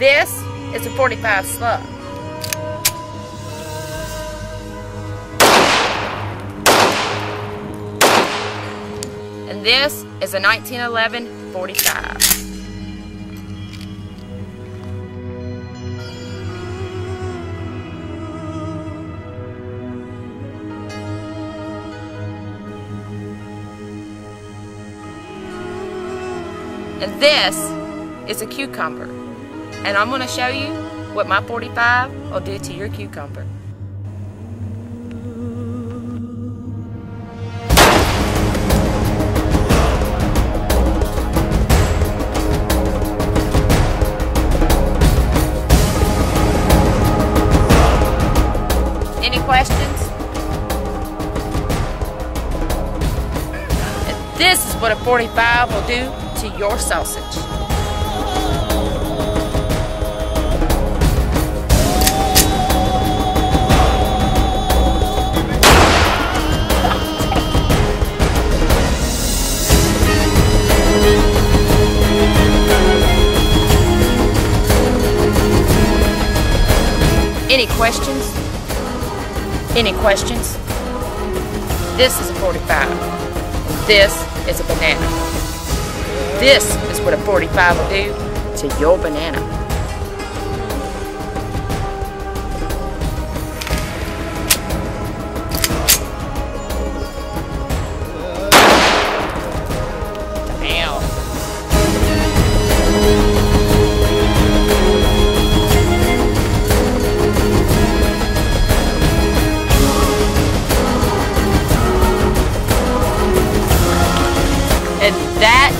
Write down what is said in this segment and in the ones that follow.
This is a 45 slug. And this is a 1911 45. And this is a cucumber. And I'm going to show you what my 45 will do to your cucumber. Any questions? This is what a 45 will do to your sausage. Questions? Any questions? This is a 45. This is a banana. This is what a 45 will do to your banana. And that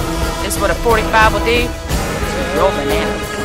is what a 45 will do to your banana.